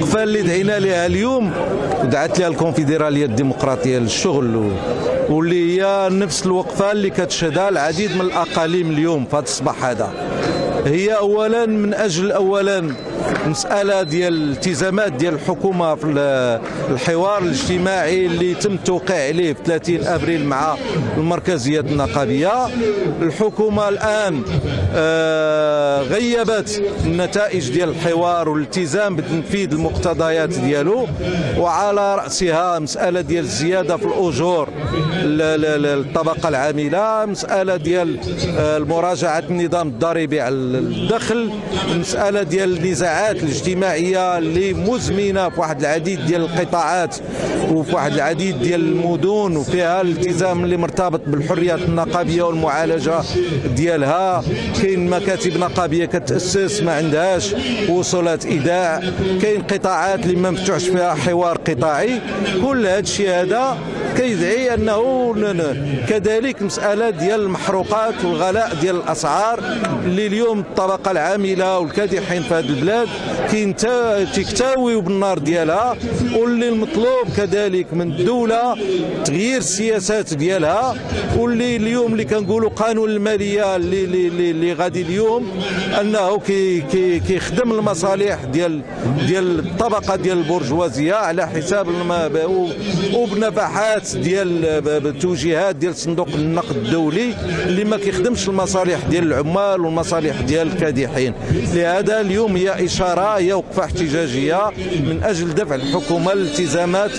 الوقفه اللي دعينا لها اليوم. دعت لها الكونفدرالية الديمقراطية للشغل. واللي هي نفس الوقفة اللي كتشهدها العديد من الأقاليم اليوم في هذا الصباح هذا. هي اولا من أجل اولا مسألة ديال الالتزامات ديال الحكومة في الحوار الاجتماعي اللي تم التوقيع عليه في 30 أبريل مع المركزيه النقابية. الحكومة الآن آه، غيبت النتائج ديال الحوار والالتزام بتنفيذ المقتضيات ديالو وعلى رأسها مسألة ديال الزيادة في الأجور الطبقه العاملة مسألة ديال آه، مراجعه النظام الضريبي على الدخل مسألة ديال النزاعات الاجتماعية اللي مزمنة في واحد العديد ديال القطاعات وفي واحد العديد ديال المدن وفيها الالتزام اللي مرتبط بالحريات النقابية والمعالجة ديالها. كاين مكاتب نقابية كتأسس ما عندهاش وصولات إيداع. كاين قطاعات اللي ما مفتوحش فيها حوار قطاعي. كل هذا الشيء هذا كيدعي أنه كذلك مسألة ديال المحروقات والغلاء ديال الأسعار اللي اليوم الطبقة العاملة والكادحين في هذه البلاد تكتاويو بالنار ديالها واللي المطلوب كذلك من الدولة تغيير السياسات ديالها واللي اليوم اللي كنقولوا قانون المالية اللي اللي, اللي غادي اليوم أنه كي كي كيخدم المصالح ديال ديال الطبقة ديال البرجوازية على حساب وبنفحات ديال التوجيهات ديال صندوق النقد الدولي اللي ما كيخدمش المصالح ديال العمال والمصالح ديال الكادحين. لهذا اليوم هي إشارة هي وقفة احتجاجية من أجل دفع الحكومة الالتزامات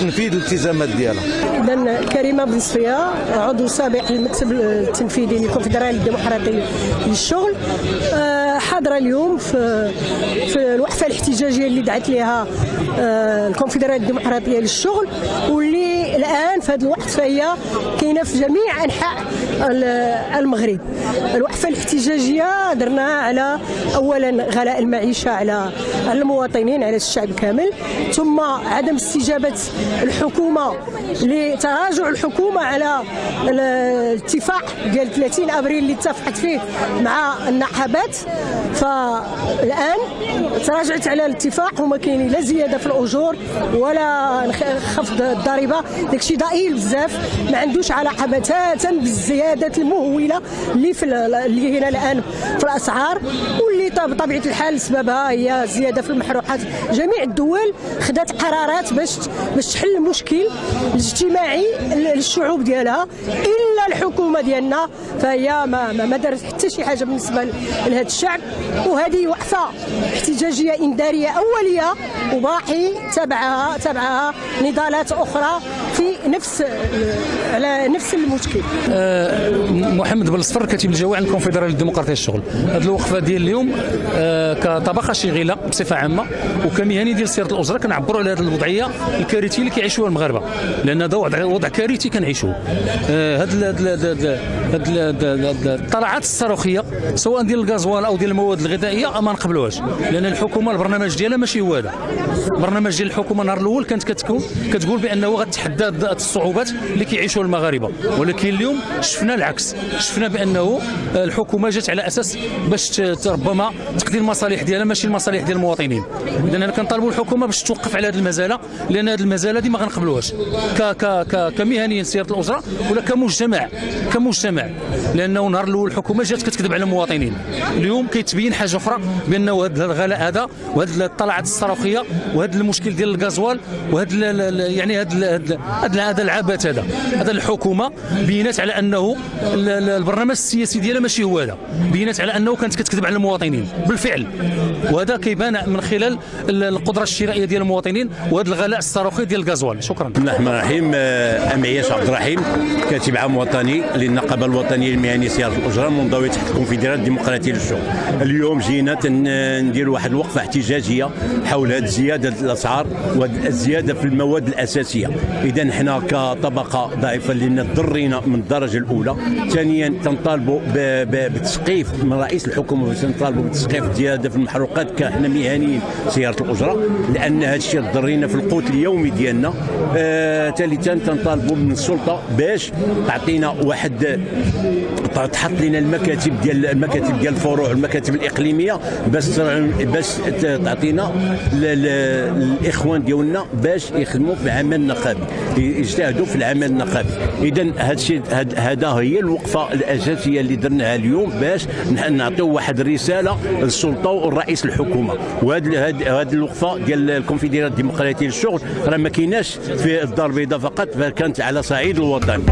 تنفيذ الالتزامات ديالها. اذا كريمة بن صفية عضو سابق للمكتب التنفيذي للكونفدراليه الديمقراطيه للشغل. آه، حاضرة اليوم في في الوقفة الاحتجاجية اللي دعت لها آه، الكونفدراليه الديمقراطية للشغل واللي الآن الآن في هذا الوقت فهي كاينة في جميع أنحاء المغرب. الوقفة الاحتجاجية درناها على اولا غلاء المعيشة على المواطنين على الشعب كامل. ثم عدم استجابة الحكومة لتراجع الحكومة على الاتفاق ديال 30 أبريل اللي اتفقت فيه مع النقابات. فالآن تراجعت على الاتفاق وما كاين لا زيادة في الأجور ولا خفض الضريبة. داكشي ضئيل بزاف ما عندوش علاقه بتاتا بالزيادات المهولة اللي في اللي هنا الآن في الأسعار واللي بطبيعه الحال سببها هي زيادة في المحروقات. جميع الدول خدات قرارات باش باش تحل المشكل الاجتماعي للشعوب ديالها إلا الحكومة ديالنا فهي ما ما دارت حتى شي حاجة بالنسبة لهذا الشعب. وهذه وقفه احتجاجية إنذارية أولية وباقي تبعها تبعها نضالات أخرى في نفس على نفس المشكل. أه محمد بالصفر كتيب الجوامع الكونفدرالية الديمقراطيه الشغل هذه الوقفة ديال اليوم أه كطبقة شغيلة بصفة عامة وكمهني ديال سياره الاجره كنعبروا على هذه الوضعية الكارثية اللي كيعيشوها المغاربة. لأن هذا وضع وضع كارثي كنعيشوه. هاد هاد الطلعات الصاروخية سواء ديال الغازوال أو ديال المواد الغذائية ما نقبلوهاش. لأن الحكومة البرنامج ديالها ماشي هو هذا. البرنامج ديال الحكومة النهار الأول كانت كتكون كتقول بأنه غتحدى الصعوبات اللي كيعيشوها المغاربة. ولكن اليوم شفنا العكس. شفنا بأنه الحكومة جات على أساس باش ربما تقضي المصالح ديالها ماشي المصالح ديال المواطنين. اذا أنا كنطالبوا الحكومة باش توقف على هذه المزالة لأن هذه المزالة دي ما غنقبلوهاش. كمهنيين سياره الاجره ولا كمجتمع. كمجتمع لأنه نهار الأول الحكومة جات كتكذب على المواطنين. اليوم كيتبين حاجة أخرى بأنه هذا الغلاء هذا وهذه الطلعات الصاروخية وهذا المشكل ديال الغازوال وهذا يعني هذا هذا العبث هذا. هذا الحكومة بينات على أنه البرنامج السياسي ديالها ماشي هو هذا. بينات على أنه كانت كتكذب على المواطنين. بالفعل. وهذا كيبان من خلال القدرة الشرائية ديال المواطنين وهذا الغلاء الصاروخي ديال الغازوال شكرا. بسم الله الرحمن الرحيم. أم عياش عبد الرحيم كاتب عام وطني للنقابة الوطنية المهنيه سياره الأجرة منضويه تحت الكونفدراليه الديمقراطية للشغل اليوم جينا ندير واحد الوقفة احتجاجية حول هذه زياده الأسعار والزيادة في المواد الأساسية. إذا حنا كطبقة ضعيفة لأن ضرينا من الدرجة الأولى. ثانيا تنطالبوا بتسقيف من رئيس الحكومة تنطالبوا بتسقيف زيادة في المحروقات كاحنا مهنيين سيارة الأجرة. لأن هذا الشيء ضرينا في القوت اليومي ديالنا. آه ثالثا تنطالبوا من السلطة باش تعطينا واحد تحط لنا المكاتب ديال المكاتب ديال الفروع المكاتب الإقليمية باش باش تعطينا الإخوان ديالنا باش يخدموا في العمل النقابي يجتهدوا في العمل النقابي. إذا هذا الشيء هذا هي الوقفة الأساسية اللي درناها اليوم باش نعطيو واحد الرسالة للسلطة والرئيس الحكومة. وهذه هذه الوقفة ديال الكونفدراليه الديمقراطيه للشغل راه ما كايناش في الدار البيضاء فقط فكانت على صعيد الوطن.